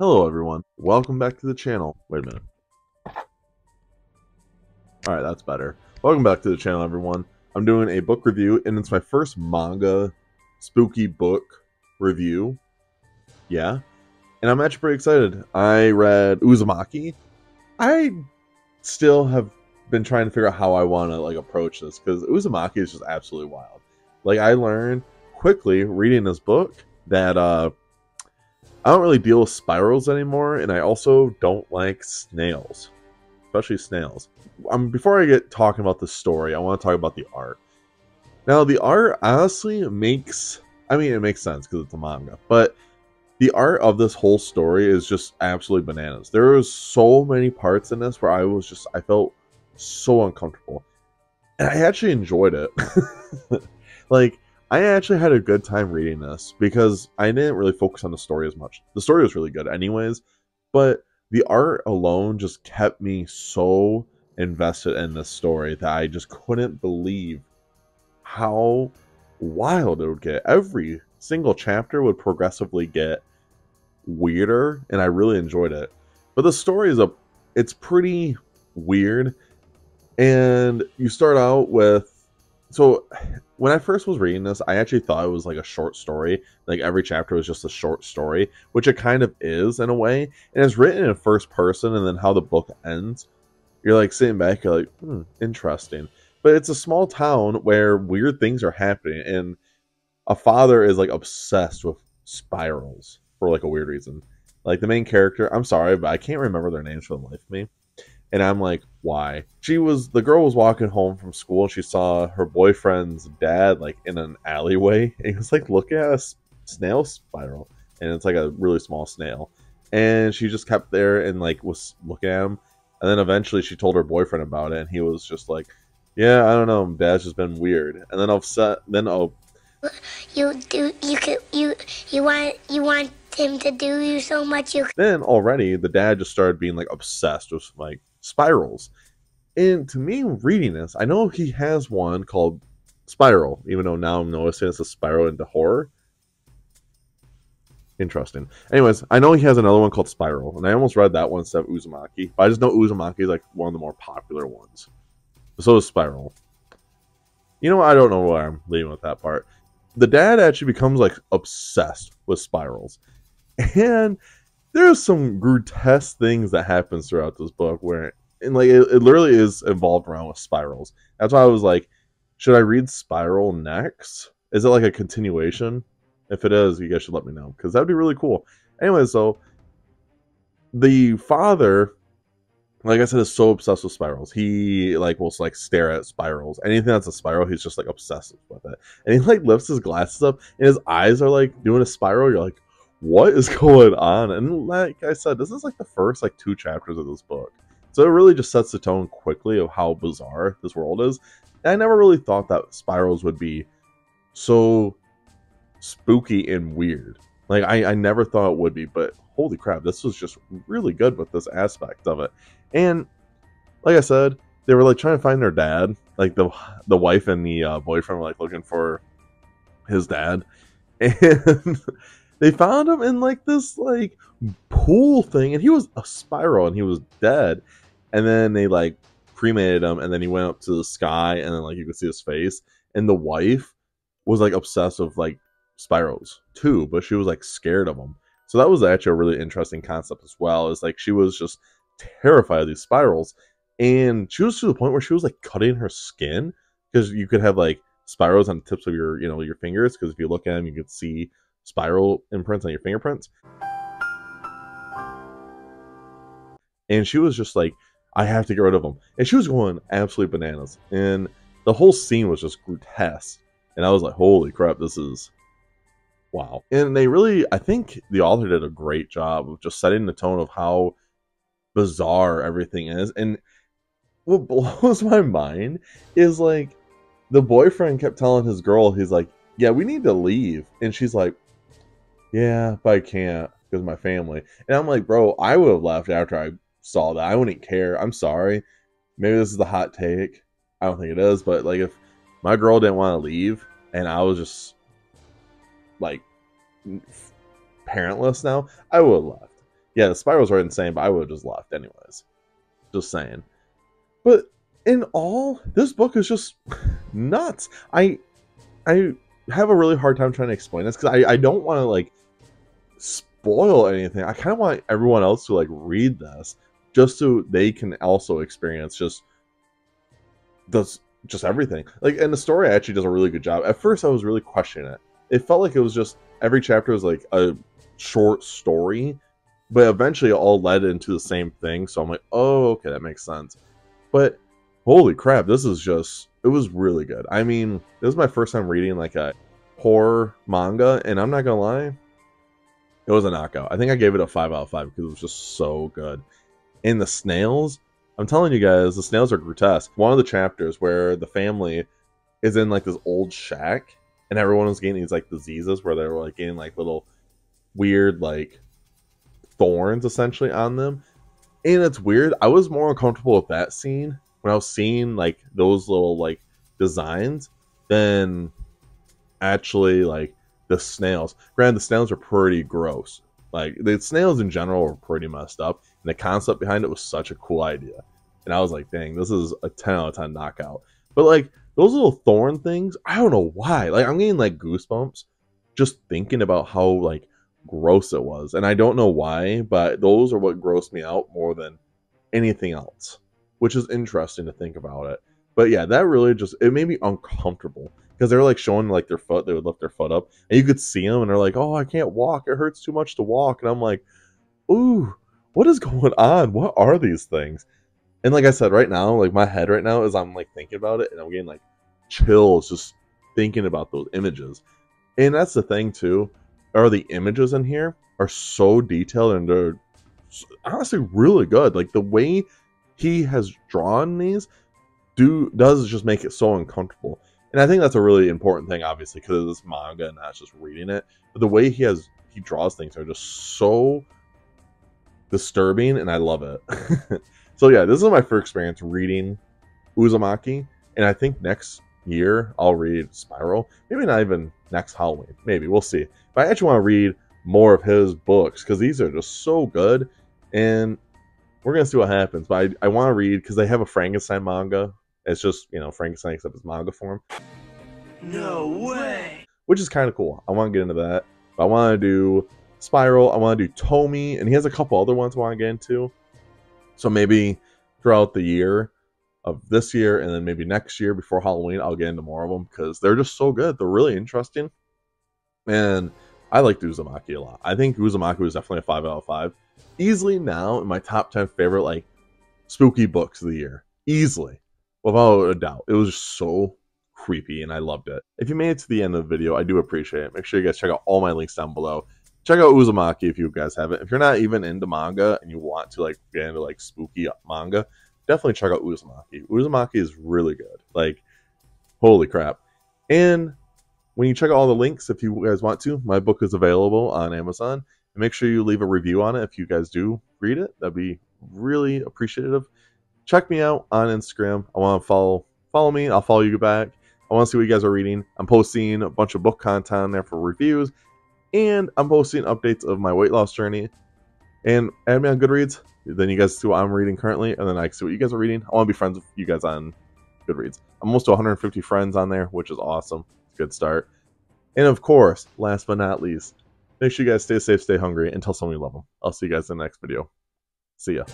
Hello everyone, welcome back to the channel. Wait a minute. Alright, that's better. Welcome back to the channel everyone. I'm doing a book review and it's my first manga spooky book review. Yeah. And I'm actually pretty excited. I read Uzumaki. I still have been trying to figure out how I want to like approach this because Uzumaki is just absolutely wild. Like I learned quickly reading this book that uh I don't really deal with spirals anymore, and I also don't like snails, especially snails. Um, before I get talking about the story, I want to talk about the art. Now, the art honestly makes, I mean, it makes sense because it's a manga, but the art of this whole story is just absolutely bananas. There are so many parts in this where I was just, I felt so uncomfortable, and I actually enjoyed it. like, I actually had a good time reading this because I didn't really focus on the story as much. The story was really good, anyways, but the art alone just kept me so invested in this story that I just couldn't believe how wild it would get. Every single chapter would progressively get weirder, and I really enjoyed it. But the story is a it's pretty weird, and you start out with so when I first was reading this, I actually thought it was like a short story. Like every chapter was just a short story, which it kind of is in a way. And it's written in first person, and then how the book ends, you're like sitting back, you're like, hmm, interesting. But it's a small town where weird things are happening, and a father is like obsessed with spirals for like a weird reason. Like the main character, I'm sorry, but I can't remember their names for the life of me. And I'm like, why? She was the girl was walking home from school and she saw her boyfriend's dad like in an alleyway and he was like looking at a snail spiral and it's like a really small snail. And she just kept there and like was looking at him. And then eventually she told her boyfriend about it and he was just like, Yeah, I don't know, dad's just been weird. And then I'll upset then oh you do you could you you want you want him to do you so much you then already the dad just started being like obsessed with like spirals. And to me, reading this, I know he has one called Spiral, even though now I'm noticing it's a spiral into horror. Interesting. Anyways, I know he has another one called Spiral, and I almost read that one instead of Uzumaki, but I just know Uzumaki is like one of the more popular ones. So is Spiral. You know? I don't know where I'm leaving with that part. The dad actually becomes like obsessed with spirals. And there's some grotesque things that happens throughout this book where and like it, it literally is involved around with spirals. That's why I was like, should I read Spiral next? Is it like a continuation? If it is, you guys should let me know because that'd be really cool. Anyway, so the father, like I said, is so obsessed with spirals. He like will like stare at spirals. Anything that's a spiral, he's just like obsessive with it. And he like lifts his glasses up, and his eyes are like doing a spiral. You're like, what is going on? And like I said, this is like the first like two chapters of this book. So it really just sets the tone quickly of how bizarre this world is. And I never really thought that spirals would be so spooky and weird. Like I, I never thought it would be, but holy crap, this was just really good with this aspect of it. And like I said, they were like trying to find their dad. Like the the wife and the uh, boyfriend were like looking for his dad, and they found him in like this like pool thing, and he was a spiral, and he was dead. And then they like cremated him, and then he went up to the sky, and then like you could see his face. And the wife was like obsessed with like spirals too, but she was like scared of them. So that was actually a really interesting concept as well. Is like she was just terrified of these spirals, and she was to the point where she was like cutting her skin because you could have like spirals on the tips of your you know your fingers because if you look at them you could see spiral imprints on your fingerprints. And she was just like, I have to get rid of them. And she was going absolutely bananas. And the whole scene was just grotesque. And I was like, holy crap, this is wow. And they really, I think the author did a great job of just setting the tone of how bizarre everything is. And what blows my mind is like the boyfriend kept telling his girl, he's like, yeah, we need to leave. And she's like, yeah, but I can't because my family. And I'm like, bro, I would have left after I saw that. I wouldn't care. I'm sorry. Maybe this is the hot take. I don't think it is, but like if my girl didn't want to leave and I was just like parentless now, I would have left. yeah, the spirals are insane, but I would have just left anyways. Just saying. But in all, this book is just nuts. I I have a really hard time trying to explain this because I, I don't want to like spoil anything. I kind of want everyone else to like read this just so they can also experience just does just everything. Like and the story actually does a really good job. At first I was really questioning it. It felt like it was just every chapter was like a short story, but eventually it all led into the same thing. So I'm like, oh okay, that makes sense. But holy crap, this is just it was really good. I mean, this is my first time reading like a horror manga, and I'm not gonna lie, it was a knockout. I think I gave it a five out of five because it was just so good. And the snails, I'm telling you guys, the snails are grotesque. One of the chapters where the family is in like this old shack, and everyone was getting these like diseases where they were like getting like little weird like thorns essentially on them. And it's weird. I was more uncomfortable with that scene when I was seeing like those little like designs than actually like the snails. Granted, the snails are pretty gross. Like the snails in general were pretty messed up, and the concept behind it was such a cool idea. And I was like, dang, this is a 10 out of 10 knockout. But like those little thorn things, I don't know why. Like I'm getting like goosebumps just thinking about how like gross it was. And I don't know why, but those are what grossed me out more than anything else which is interesting to think about it. But yeah, that really just it made me uncomfortable because they're like showing like their foot, they would lift their foot up, and you could see them, and they're like, "Oh, I can't walk. It hurts too much to walk." And I'm like, "Ooh, what is going on? What are these things?" And like I said, right now, like my head right now is I'm like thinking about it, and I'm getting like chills just thinking about those images. And that's the thing too, are the images in here are so detailed and they're honestly really good. Like the way he has drawn these do does just make it so uncomfortable. And I think that's a really important thing, obviously, because it's manga and not just reading it. But the way he has he draws things are just so disturbing, and I love it. so yeah, this is my first experience reading Uzumaki, and I think next year I'll read Spiral. Maybe not even next Halloween. Maybe we'll see. But I actually want to read more of his books because these are just so good, and we're gonna see what happens. But I, I want to read because they have a Frankenstein manga. It's just you know Frankenstein except it's manga form. No way. Which is kind of cool. I want to get into that. But I want to do Spiral. I want to do Tomie, and he has a couple other ones I want to get into. So maybe throughout the year of this year, and then maybe next year before Halloween, I'll get into more of them because they're just so good. They're really interesting, and I like Uzumaki a lot. I think Uzumaki was definitely a five out of five easily now in my top 10 favorite like spooky books of the year. Easily. Without a doubt. It was so creepy and I loved it. If you made it to the end of the video, I do appreciate it. Make sure you guys check out all my links down below. Check out Uzumaki if you guys haven't. If you're not even into manga and you want to like get into like spooky manga, definitely check out Uzumaki. Uzumaki is really good. Like, holy crap. And when you check out all the links, if you guys want to, my book is available on Amazon. Make sure you leave a review on it if you guys do read it. That'd be really appreciative. Check me out on Instagram. I want to follow follow me. I'll follow you back. I want to see what you guys are reading. I'm posting a bunch of book content there for reviews, and I'm posting updates of my weight loss journey. And add me on Goodreads. Then you guys see what I'm reading currently, and then I see what you guys are reading. I want to be friends with you guys on Goodreads. I'm almost to 150 friends on there, which is awesome. Good start. And of course, last but not least, Make sure you guys stay safe, stay hungry, and tell someone you love them. I'll see you guys in the next video. See ya.